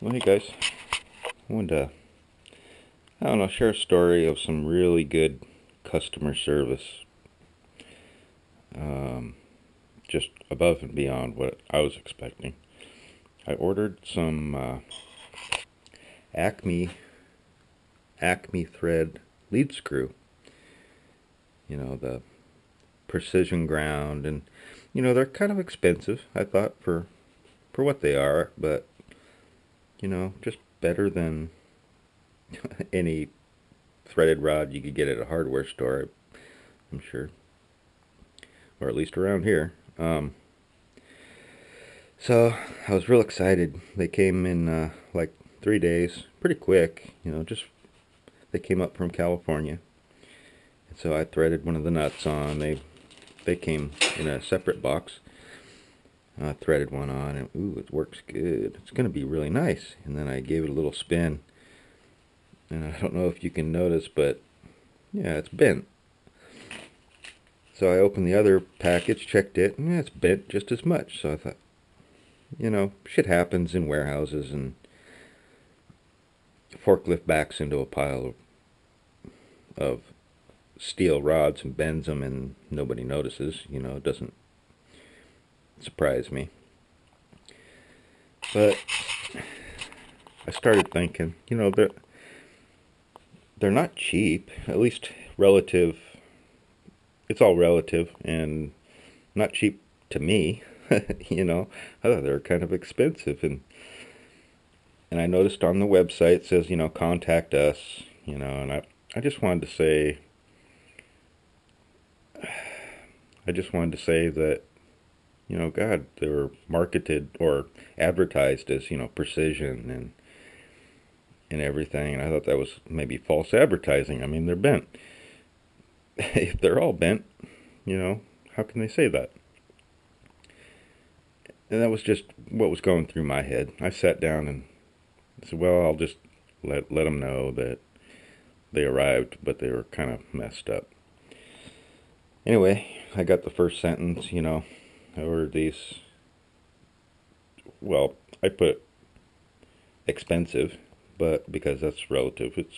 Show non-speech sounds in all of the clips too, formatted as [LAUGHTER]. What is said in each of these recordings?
Well, hey guys, I wanted to, I don't know, share a story of some really good customer service. Um, just above and beyond what I was expecting. I ordered some uh, Acme Acme thread lead screw. You know the precision ground, and you know they're kind of expensive. I thought for for what they are, but you know, just better than [LAUGHS] any threaded rod you could get at a hardware store, I'm sure. Or at least around here. Um, so I was real excited. They came in uh, like three days, pretty quick, you know, just they came up from California. And so I threaded one of the nuts on. They they came in a separate box. I threaded one on and ooh, it works good. It's going to be really nice. And then I gave it a little spin. And I don't know if you can notice, but yeah, it's bent. So I opened the other package, checked it, and yeah, it's bent just as much. So I thought, you know, shit happens in warehouses and forklift backs into a pile of, of steel rods and bends them and nobody notices. You know, doesn't surprise me. But I started thinking, you know, they're, they're not cheap, at least relative. It's all relative and not cheap to me. [LAUGHS] you know, oh, I thought they were kind of expensive. And, and I noticed on the website it says, you know, contact us, you know, and I, I just wanted to say, [SIGHS] I just wanted to say that you know, God, they were marketed or advertised as, you know, precision and and everything. And I thought that was maybe false advertising. I mean, they're bent. if [LAUGHS] they're all bent, you know, how can they say that? And that was just what was going through my head. I sat down and said, well, I'll just let, let them know that they arrived, but they were kind of messed up. Anyway, I got the first sentence, you know, Ordered these. Well, I put expensive, but because that's relative, it's,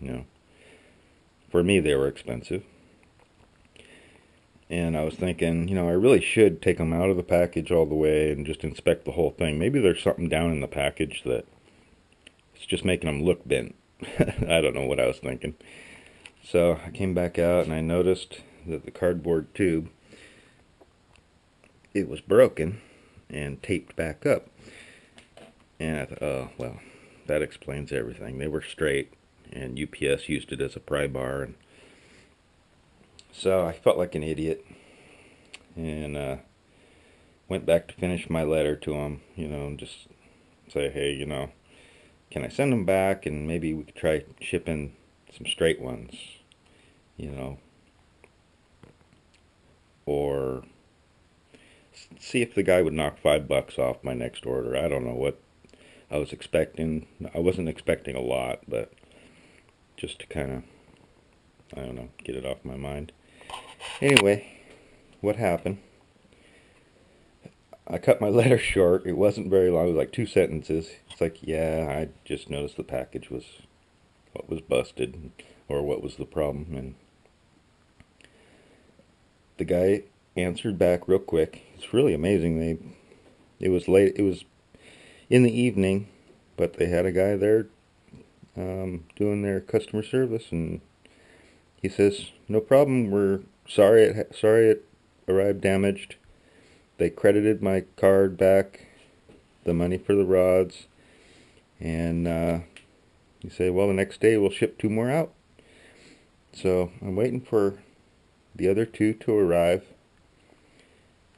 you know, for me they were expensive. And I was thinking, you know, I really should take them out of the package all the way and just inspect the whole thing. Maybe there's something down in the package that it's just making them look bent. [LAUGHS] I don't know what I was thinking. So I came back out and I noticed that the cardboard tube it was broken and taped back up. And I thought, oh, well, that explains everything. They were straight, and UPS used it as a pry bar. And so I felt like an idiot and uh, went back to finish my letter to them, you know, and just say, hey, you know, can I send them back and maybe we could try shipping some straight ones, you know, or see if the guy would knock five bucks off my next order. I don't know what I was expecting. I wasn't expecting a lot, but just to kind of, I don't know, get it off my mind. Anyway, what happened? I cut my [LAUGHS] letter short. It wasn't very long. It was like two sentences. It's like, yeah, I just noticed the package was what was busted or what was the problem. And the guy answered back real quick. It's really amazing. They, it was late. It was in the evening, but they had a guy there um, doing their customer service, and he says, "No problem. We're sorry. It sorry it arrived damaged. They credited my card back, the money for the rods, and uh, you say, well, the next day we'll ship two more out. So I'm waiting for the other two to arrive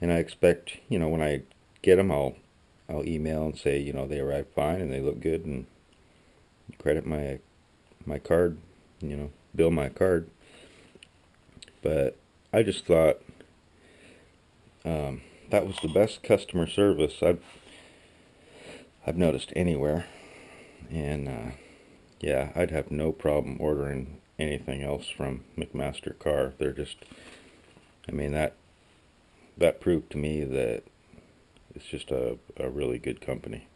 and I expect, you know, when I get them, I'll I'll email and say, you know, they arrived fine and they look good, and credit my my card, you know, bill my card. But I just thought um, that was the best customer service I've I've noticed anywhere, and uh, yeah, I'd have no problem ordering anything else from McMaster Carr. They're just, I mean that that proved to me that it's just a, a really good company.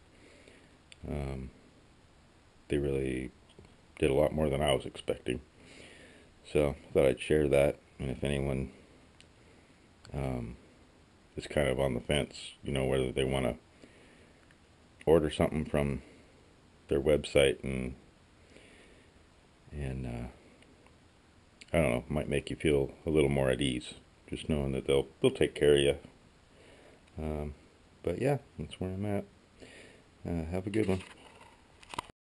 Um, they really did a lot more than I was expecting. So I thought I'd share that, and if anyone um, is kind of on the fence, you know, whether they want to order something from their website and and uh, I don't know, might make you feel a little more at ease, just knowing that they'll they'll take care of you. Um, but yeah, that's where I'm at. Uh, have a good one.